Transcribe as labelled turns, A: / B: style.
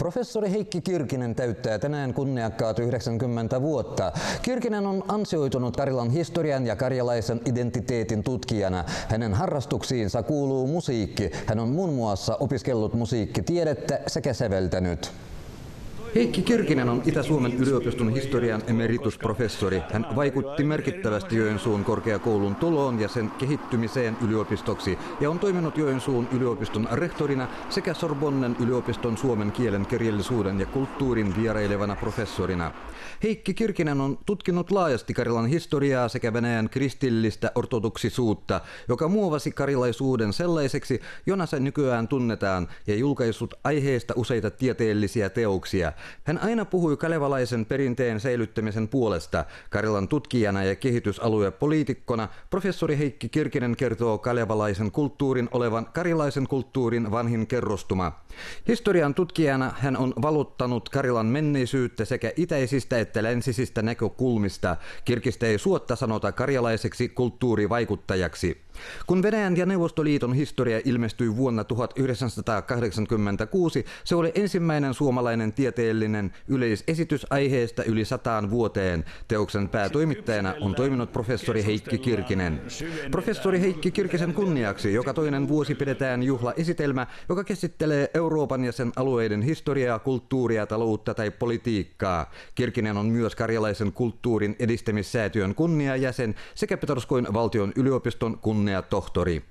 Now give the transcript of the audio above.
A: Professori Heikki Kirkinen täyttää tänään kunniakkaat 90 vuotta. Kirkinen on ansioitunut Karilan historian ja karjalaisen identiteetin tutkijana. Hänen harrastuksiinsa kuuluu musiikki. Hän on muun muassa opiskellut musiikkitiedettä sekä säveltänyt. Heikki Kirkinen on Itä-Suomen yliopiston historian emeritusprofessori. Hän vaikutti merkittävästi Joensuun korkeakoulun tuloon ja sen kehittymiseen yliopistoksi ja on toiminut Joensuun yliopiston rehtorina sekä Sorbonnen yliopiston suomen kielen kirjallisuuden ja kulttuurin vierailevana professorina. Heikki Kirkinen on tutkinut laajasti Karilan historiaa sekä Venäjän kristillistä ortodoksisuutta, joka muovasi karilaisuuden sellaiseksi, jona se nykyään tunnetaan ja julkaissut aiheesta useita tieteellisiä teoksia. Hän aina puhui kalevalaisen perinteen säilyttämisen puolesta. Karilan tutkijana ja kehitysaluepoliitikkona professori Heikki Kirkinen kertoo kalevalaisen kulttuurin olevan karilaisen kulttuurin vanhin kerrostuma. Historian tutkijana hän on valuttanut Karilan menneisyyttä sekä itäisistä että länsisistä näkökulmista. Kirkistä ei suotta sanota karjalaiseksi kulttuurivaikuttajaksi. Kun Venäjän ja Neuvostoliiton historia ilmestyi vuonna 1986, se oli ensimmäinen suomalainen tieteellinen yleisesitys aiheesta yli sataan vuoteen. Teoksen päätoimittajana on toiminut professori Heikki Kirkinen. Professori Heikki Kirkisen kunniaksi joka toinen vuosi pidetään juhlaesitelmä, joka käsittelee Euroopan ja sen alueiden historiaa, kulttuuria, taloutta tai politiikkaa. Kirkinen on myös karjalaisen kulttuurin edistämissäätiön kunniajäsen sekä Petorskoin valtion yliopiston Onnea tohtori!